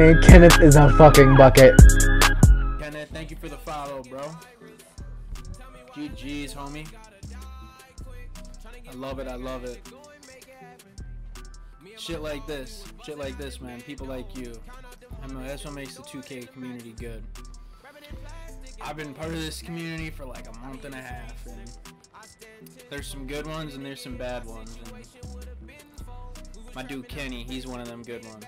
I mean, Kenneth is a fucking bucket. Kenneth, thank you for the follow, bro. GG's, homie. I love it, I love it. Shit like this, shit like this, man. People like you. I mean, that's what makes the 2K community good. I've been part of this community for like a month and a half, and there's some good ones and there's some bad ones. My dude Kenny, he's one of them good ones.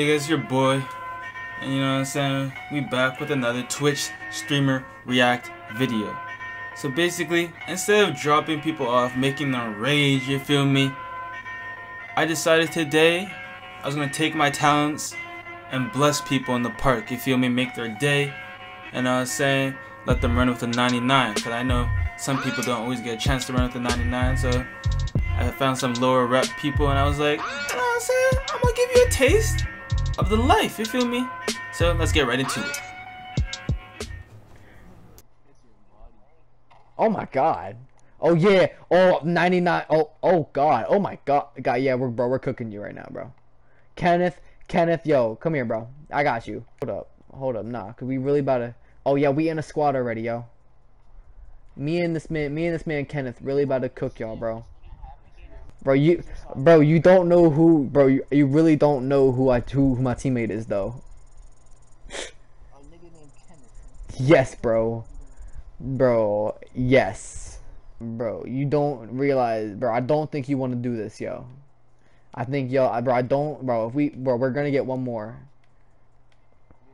Hey guys, your boy, and you know what I'm saying? We back with another Twitch streamer react video. So basically, instead of dropping people off, making them rage, you feel me? I decided today I was gonna take my talents and bless people in the park, you feel me? Make their day, and I was saying, let them run with the 99, cause I know some people don't always get a chance to run with the 99, so I found some lower rep people, and I was like, you know what I'm saying? I'm gonna give you a taste of the life, you feel me? So let's get right into it. Oh my god. Oh yeah. Oh 99. Oh oh god. Oh my god. God yeah, we're bro, we're cooking you right now, bro. Kenneth, Kenneth, yo, come here, bro. I got you. Hold up. Hold up. Nah, cuz we really about to Oh yeah, we in a squad already, yo. Me and this man, me and this man Kenneth really about to cook y'all, bro. Bro, you bro, you don't know who, bro, you, you really don't know who I who, who my teammate is though. Yes, bro. Bro, yes. Bro, you don't realize, bro, I don't think you want to do this, yo. I think, yo, I- bro, I don't, bro, if we, bro, we're gonna get one more.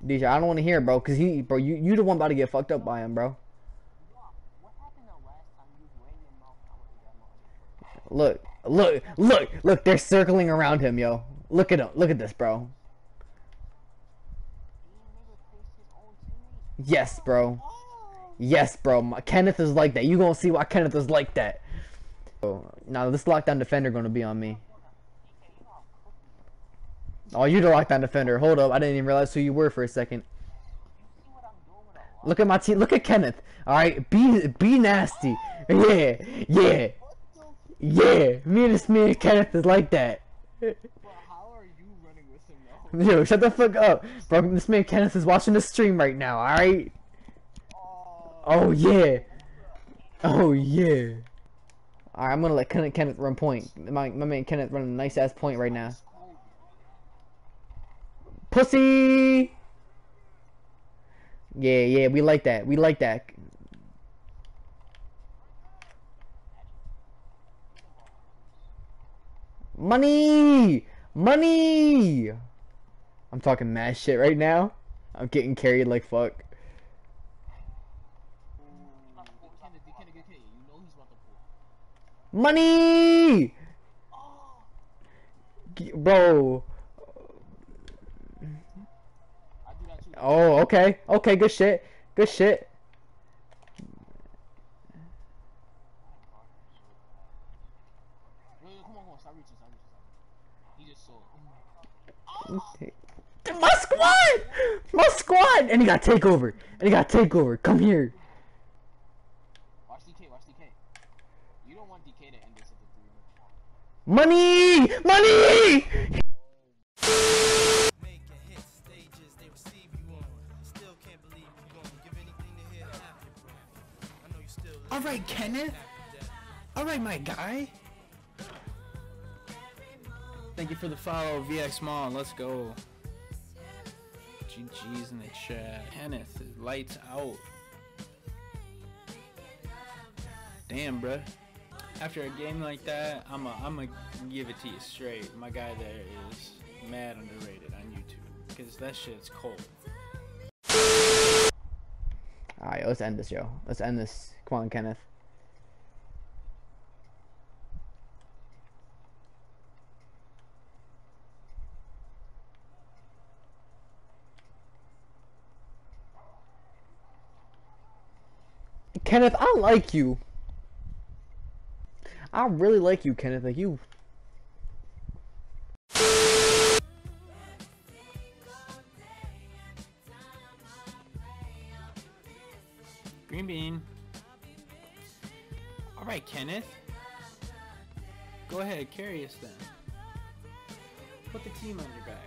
DJ, I don't want to hear, it, bro, cause he, bro, you, you the one about to get fucked up by him, bro. Look, look, look, look, they're circling around him, yo. Look at him, look at this, bro. Yes, bro. Yes, bro. My, Kenneth is like that. You gonna see why Kenneth is like that. Oh, now this lockdown defender gonna be on me. Oh, you the lockdown defender. Hold up, I didn't even realize who you were for a second. Look at my team. Look at Kenneth. All right, be be nasty. Yeah, yeah, yeah. Me and this man Kenneth is like that. Yo, shut the fuck up, bro. This man Kenneth is watching the stream right now. All right. Oh yeah. Oh yeah. Alright, I'm gonna let Kenneth, Kenneth run point. My, my man Kenneth run a nice ass point right now. Pussy! Yeah, yeah, we like that. We like that. Money! Money! I'm talking mad shit right now. I'm getting carried like fuck. Money! Bro. Oh, okay. Okay, good shit. Good shit. My squad! My squad! And he got takeover. And he got takeover. Come here. Watch DK, watch DK. You don't want DK to end this at the three. Money! Money! Making hit stages they receive you on. Still can't believe you gonna give anything to hear happen. I know you still All right, Kenneth. All right, my guy. Thank you for the follow, VX Mon. Let's go. GG's in the chat. Kenneth lights out. Damn, bruh. after a game like that, I'm a, I'm gonna give it to you straight. My guy there is mad underrated on YouTube because that shit's cold. Alright, let's end this, yo. Let's end this. Come on, Kenneth. Kenneth, I like you. I really like you, Kenneth. Like you. Green bean. All right, Kenneth. Go ahead, carry us then. Put the team on your back.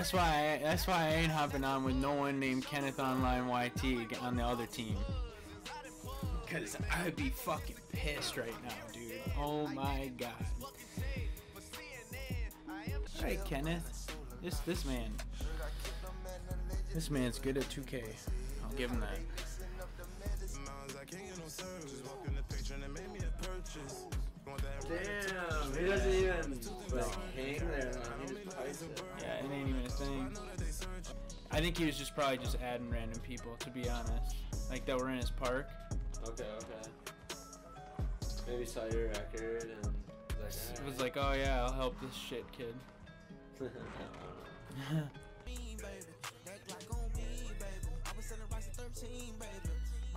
That's why. I, that's why I ain't hopping on with no one named Kenneth Online YT on the other team. Cause I'd be fucking pissed right now, dude. Oh my god. Alright, Kenneth. This this man. This man's good at 2K. I'll give him that. Damn, he doesn't even like hang there. He just pipes it. Yeah, it ain't even a thing. I think he was just probably just adding random people, to be honest. Like that were in his park. Okay, okay. Maybe saw your record and was It like, was like, oh yeah, I'll help this shit kid.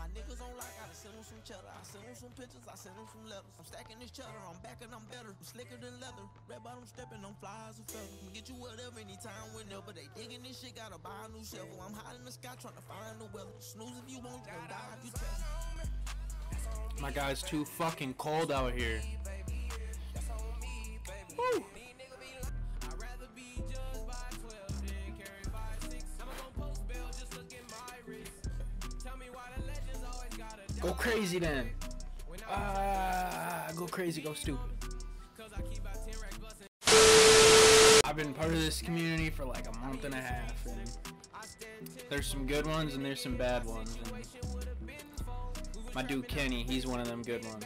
My niggas on lock, I done send them some cheddar. I send them some pictures, I send them some letters. I'm stacking this cheddar, I'm back and I'm better. I'm slicker than leather. Red bottom stepping on flies and feathers. Can get you whatever, anytime, whenever. They digging this shit, gotta buy a new shovel. I'm high in the sky trying to find the weather. Snooze if you want, you die if you test. My guy's too fucking cold out here. Crazy then. Ah, go crazy, go stupid. I've been part of this community for like a month and a half, and there's some good ones and there's some bad ones. My dude Kenny, he's one of them good ones.